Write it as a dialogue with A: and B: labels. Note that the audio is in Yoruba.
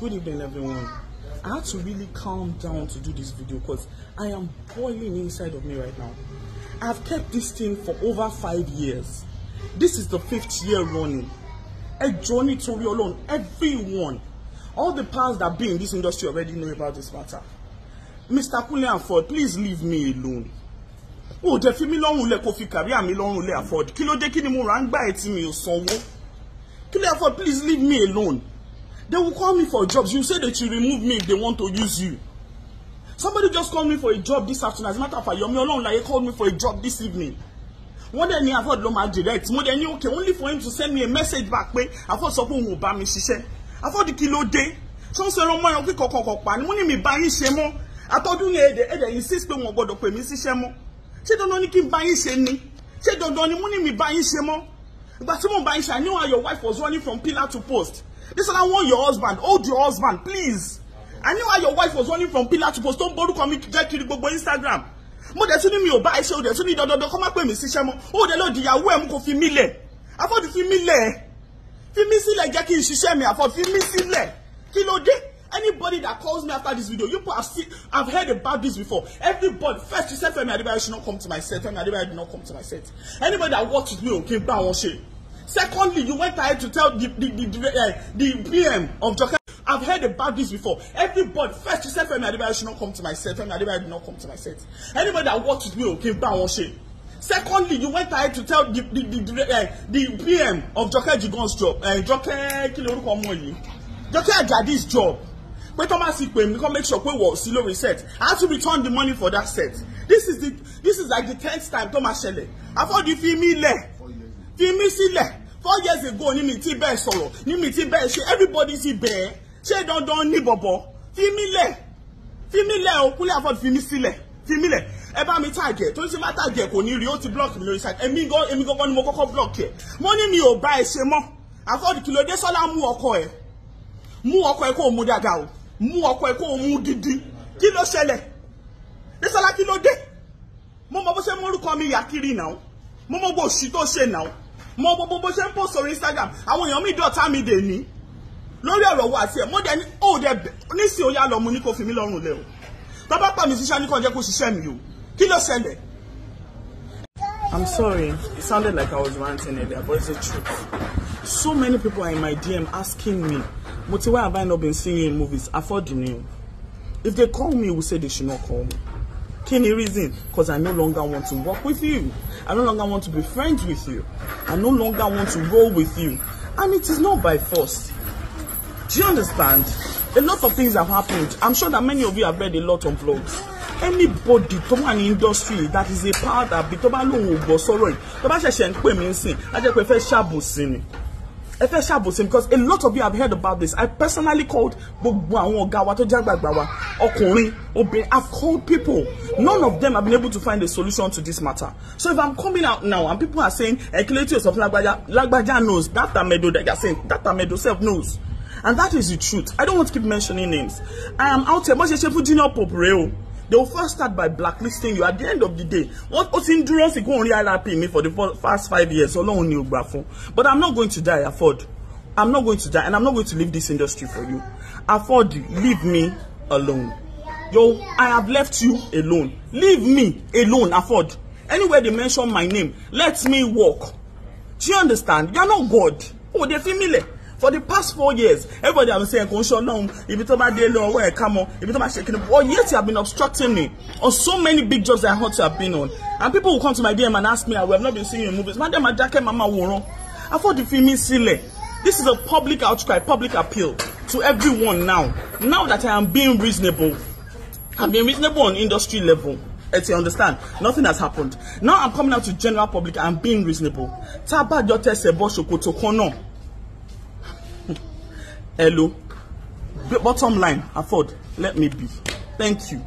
A: Good evening, everyone. I had to really calm down to do this video because I am boiling inside of me right now. I've kept this thing for over five years. This is the fifth year running. A journey to real alone. Everyone, all the powers that be in this industry already know about this matter. Mr. Kunle Afford, please leave me alone. O dẹ̀ fi mí lọ́rùn lẹ̀ kó fi career mi lọ́rùn lẹ̀ Afford. Kí kí ni mo rà tí mi ò sanwó? Kunle Afford, please leave me alone. They will call me for jobs. You say that you remove me if they want to use you. Somebody just called me for a job this afternoon. As a matter of fact, Yomi Olorunlaye called me for a job this evening. Wọ́n dẹ̀ ní Afford ló máa direct. Mo dẹ̀ ní okay only for him to send me a message back pé Afford sọ pé òun ò bá mi ṣiṣẹ́. Afford kí ló dé? Ṣé ń sọ ẹran mọ́ ẹran kíkọ̀ kọ̀ọ̀kan pa ni? Mo ní mi bá yín ṣe mọ́. Àtọ́dún yẹn èdè èdè insist pé wọn gbọ́dọ̀ pè mí síṣẹ́ mọ́. Ṣé dandan ni kí n bá yín ṣe ni? Ṣé dandan ni ṣe? Bá yín ṣe, I knew how your wife was running from pillar to post. This one I want your husband. Hold your husband, please. I knew how your wife was running from pillar to post. Tó ń borúkọ mi jẹ́ kiri gbogbo Instagram. Mo dẹ̀ tún ní mi ò bá ẹ ṣe, o dẹ̀ tún ní dandandan kọ́ má pè mí síṣẹ́ mọ́. O dẹ̀ lọ dìyàwó ẹ̀ mú kó fi mí lẹ̀. Afford fi mí lẹ̀. Fi mí sílẹ̀ jẹ́ kí n mi. Afford fi mí sílẹ̀. Kí ló dé? Anybody that calls me after this video, you have seen, I've heard about this before. Everybody, first you said Femi Adebayo should not come to my set. Femi Adebayo did not come to my set. Anybody that works with me, okay, bá wọn ṣe. Secondly, you went ahead to tell the the the, uh, the PM of Joke. I've heard about this before. Everybody, first you said Femi Adebayo should not come to my set. Femi Adebayo did not come to my set. Anybody that works with me, okay, bá wọn ṣe. Secondly, you went ahead to tell the the the, uh, the PM of Joke Jigon's job. Uh, Joke kí lorúkọ ọmọ yìí. Joke Ajadi's job. Pé Thomas pè mí kọ́ make sure pé wọ́n sí lórí set. I had to return the money for that set. This is the this is like the tenth time tó máa ṣẹlẹ̀. Àfọ̀dù fi mí lẹ̀. Fi mí sílẹ̀. Four years ago ní mi ti bẹ́ẹ̀ sọ̀rọ̀ ní mi ti bẹ́ẹ̀ ṣe. Everybody ti bẹ́ẹ̀ ṣé dandan ní bọ̀bọ̀? Fi mí lẹ̀. Fi mí lẹ̀ o. Kúnlé Afford fi mí sílẹ̀. Fi mí lẹ̀. Ẹ bá mi tàgẹ̀ tó ń ṣe má tàgẹ̀ kò ní rí ó ti block mi lórí site. Èmi gan èmi gangan ni mo kọ́kọ́ block ẹ̀. Mo ní mi ò bá ẹ ṣe mọ́. Afford kìlódé sọ́lá mú ọkọ ẹ̀. Mú ọkọ ẹ̀ kó mú dáadáa o mú ọkọ ẹ̀ kó o mú gidi. Kí ló ṣẹlẹ̀? Désọlá kí ló dé? Mo mọ bó ṣe mórúkọ mi yà kiri náà mo mọ bó ṣì tó ṣe náà mo gbogbo bó ṣe ń post orí Instagram. Àwọn èèyàn mi dọ̀tá mi dè ní. Lórí ọ̀rọ̀ wo àti ẹ̀ mo dẹ̀ ní ó dẹ̀ nísìnyí ó yá lọ mu ní kó fi mí lọ́rùn lẹ̀ o. Tó bá mí síṣẹ́ ní kó jẹ́ kó ṣiṣẹ́ mi o. Kí ló ṣẹlẹ̀. I'm sorry, it sounded like I was ranting earlier, but it's the truth. So many people are in my DM asking me, Moti, why have I not been seeing you in movies? Afford the new. If they call me, we say they should not call me. Kini reason? Because I no longer want to work with you. I no longer want to be friends with you. I no longer want to roll with you. And it is not by force. Do you understand? A lot of things have happened. I'm sure that many of you have read a lot of vlogs. Anybody tó wà ní industry that is a part of it tó bá lóun ò gbọ́ sọ̀rọ̀ yìí tó bá ṣẹ̀ṣẹ̀ ń sìn á jẹ́ pé fẹ́ ẹ fẹ́ ṣàbòsí because a lot of you have heard about this. I personally called gbogbo àwọn ọ̀gá wa tó jẹ́ àgbààgbà wa ọkùnrin obìnrin I've called people. None of them have been able to find a solution to this matter. So if I'm coming out now and people are saying ekileti osofin lagbaja lagbaja knows. That tamedo that you're saying that tamedo self knows. And that is the truth. I don't want to keep mentioning names. I am out here. Bó ṣe ṣe fún junior pope rẹ o they will first start by blacklisting you. At the end of the day wọ́n ó ti ń dúró sí kóun rí for the past five years. Ọlọ́run ni ò gbà but i'm not going to die Afford. I'm not going to die and i'm not going to leave this industry for you. Afford leave me alone. Yo i have left you alone. Leave me alone Afford. Anywhere they mention my name let me walk. Do you understand? You are not god. Oh they feel me lẹ for the past four years everybody have been saying kò ń ṣe ọlọ́run. Ibi tó bá dé lé ọwọ́ ẹ̀ ká mọ. Ibi tó bá ṣe kíni but yet you have been obstructing me on so many big jobs I ought to have been on. And people will come to my DM and ask me we have not been seeing you in movies. Madam adake mama wòran Afford fi mí sílẹ̀. This is a public outcry public appeal to everyone now. Now that I am being reasonable I'm being reasonable on industry level. As you understand nothing has happened. Now I'm coming out to general public and being reasonable. Tá a bá jọ tẹsẹ̀ bọ́ hello bottom line Afford let me be thank you.